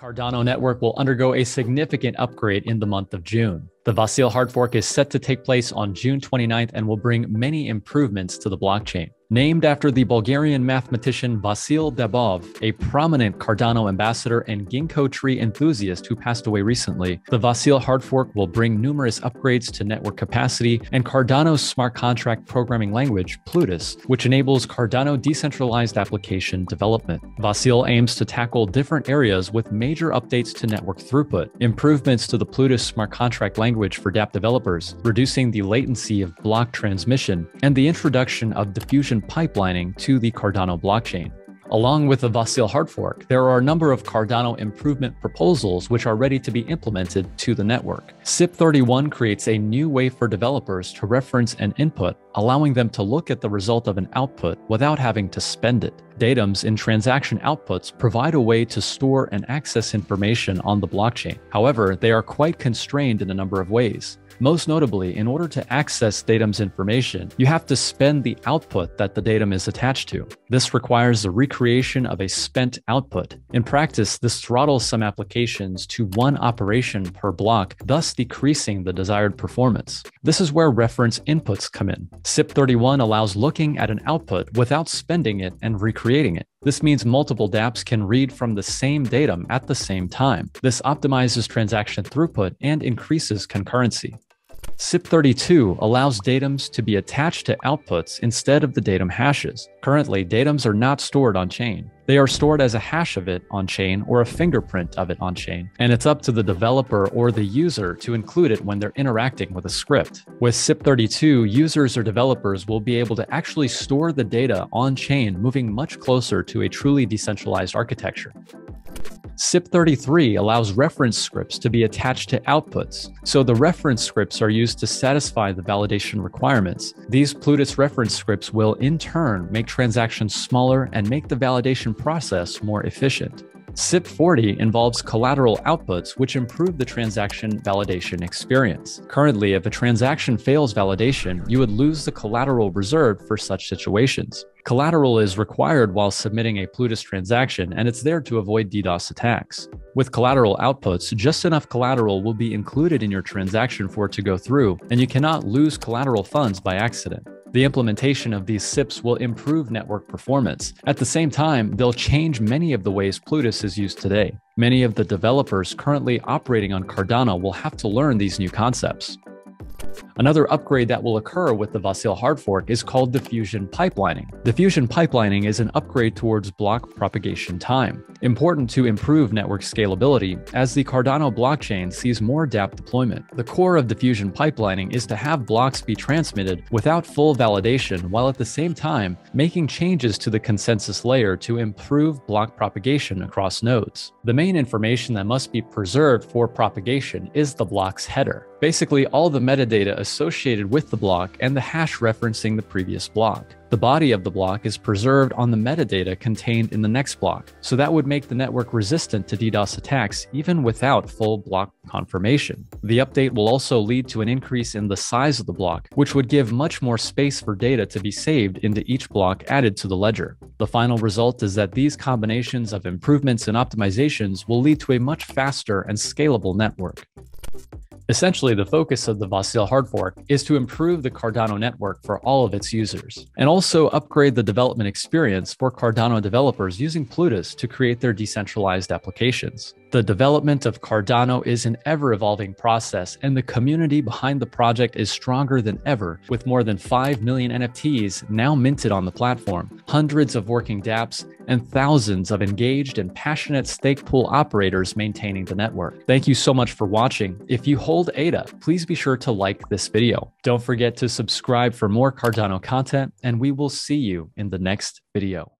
Cardano network will undergo a significant upgrade in the month of June. The Vasil hard fork is set to take place on June 29th and will bring many improvements to the blockchain. Named after the Bulgarian mathematician Vasil Dabov, a prominent Cardano ambassador and ginkgo tree enthusiast who passed away recently, the Vasil hard fork will bring numerous upgrades to network capacity and Cardano's smart contract programming language, Plutus, which enables Cardano decentralized application development. Vasil aims to tackle different areas with major updates to network throughput, improvements to the Plutus smart contract language for dApp developers, reducing the latency of block transmission, and the introduction of diffusion pipelining to the Cardano blockchain. Along with the Vasil hard fork, there are a number of Cardano improvement proposals which are ready to be implemented to the network. CIP31 creates a new way for developers to reference an input, allowing them to look at the result of an output without having to spend it. Datums in transaction outputs provide a way to store and access information on the blockchain. However, they are quite constrained in a number of ways. Most notably, in order to access datum's information, you have to spend the output that the datum is attached to. This requires the recreation of a spent output. In practice, this throttles some applications to one operation per block, thus decreasing the desired performance. This is where reference inputs come in. CIP31 allows looking at an output without spending it and recreating it. This means multiple dApps can read from the same datum at the same time. This optimizes transaction throughput and increases concurrency. CIP32 allows datums to be attached to outputs instead of the datum hashes. Currently, datums are not stored on chain. They are stored as a hash of it on chain or a fingerprint of it on chain, and it's up to the developer or the user to include it when they're interacting with a script. With CIP32, users or developers will be able to actually store the data on chain, moving much closer to a truly decentralized architecture. CIP33 allows reference scripts to be attached to outputs, so the reference scripts are used to satisfy the validation requirements. These Plutus reference scripts will in turn make transactions smaller and make the validation process more efficient. CIP40 involves collateral outputs, which improve the transaction validation experience. Currently, if a transaction fails validation, you would lose the collateral reserved for such situations. Collateral is required while submitting a Plutus transaction, and it's there to avoid DDoS attacks. With collateral outputs, just enough collateral will be included in your transaction for it to go through, and you cannot lose collateral funds by accident. The implementation of these CIPs will improve network performance. At the same time, they'll change many of the ways Plutus is used today. Many of the developers currently operating on Cardano will have to learn these new concepts. Another upgrade that will occur with the Vasil hard fork is called diffusion pipelining. Diffusion pipelining is an upgrade towards block propagation time, important to improve network scalability as the Cardano blockchain sees more dApp deployment. The core of diffusion pipelining is to have blocks be transmitted without full validation while at the same time making changes to the consensus layer to improve block propagation across nodes. The main information that must be preserved for propagation is the block's header. Basically, all the metadata associated with the block and the hash referencing the previous block. The body of the block is preserved on the metadata contained in the next block, so that would make the network resistant to DDoS attacks even without full block confirmation. The update will also lead to an increase in the size of the block, which would give much more space for data to be saved into each block added to the ledger. The final result is that these combinations of improvements and optimizations will lead to a much faster and scalable network. Essentially, the focus of the Vasil hard fork is to improve the Cardano network for all of its users, and also upgrade the development experience for Cardano developers using Plutus to create their decentralized applications. The development of Cardano is an ever evolving process, and the community behind the project is stronger than ever, with more than 5 million NFTs now minted on the platform, hundreds of working dApps, and thousands of engaged and passionate stake pool operators maintaining the network. Thank you so much for watching. If you hold ADA, please be sure to like this video. Don't forget to subscribe for more Cardano content, and we will see you in the next video.